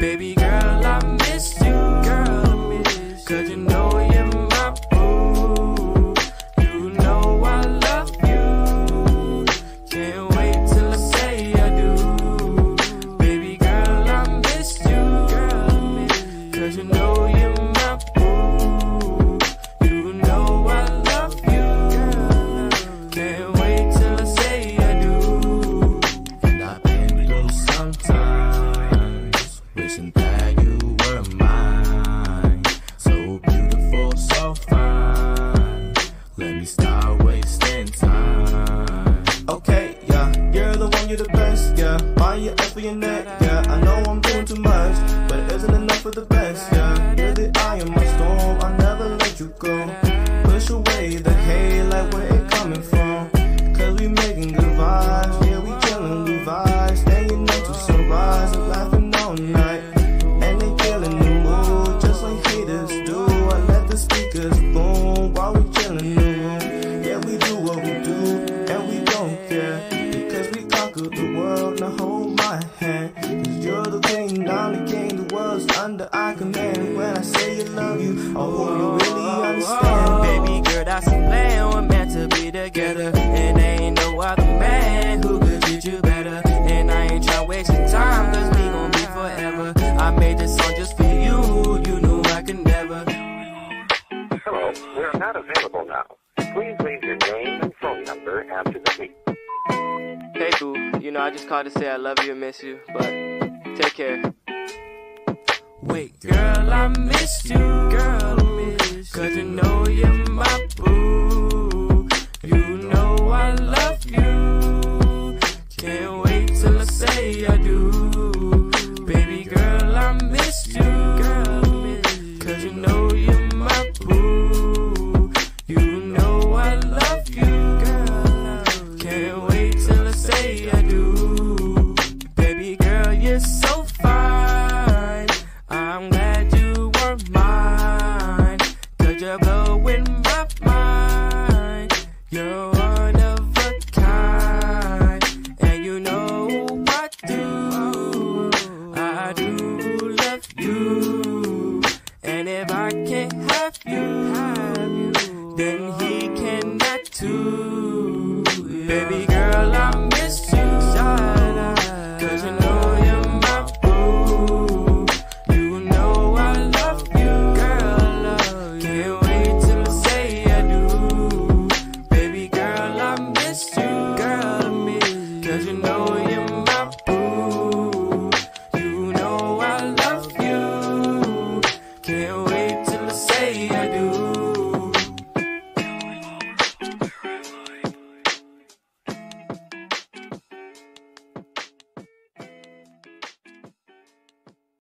Baby girl, I miss you. Girl, I miss Cause you know you're my boo. You know I love you. Can't wait till I say I do. Baby girl, I miss you. Girl, I miss Cause you know and that you were mine. So beautiful, so fine. Let me stop wasting time. Okay, yeah, you're the one, you're the best, yeah. Buy your ass for your neck, yeah. I know I'm doing too much, but it isn't enough for the best, yeah. You're the eye of my storm, I never let you go. Push away the hate, like where it coming from. Love you, I hope you really understand. Baby girl, that's a plan. We're meant to be together. And there ain't no other man who could treat you better. And I ain't tryna waste your time, cause we gon' be forever. I made this song just for you. You knew I could never. Hello, we're not available now. Please leave your name and phone number after the beep. Hey, boo. You know, I just called to say I love you and miss you. But take care. Wait, girl, I miss you. Girl, miss Cause you know you're my boo. You know I love you. Can't wait till I say I do. Baby girl, I miss you. Cause you know you're my boo. You know I love you. Girl. Can't wait till I say I do. Baby girl, you're so my mind. You're can't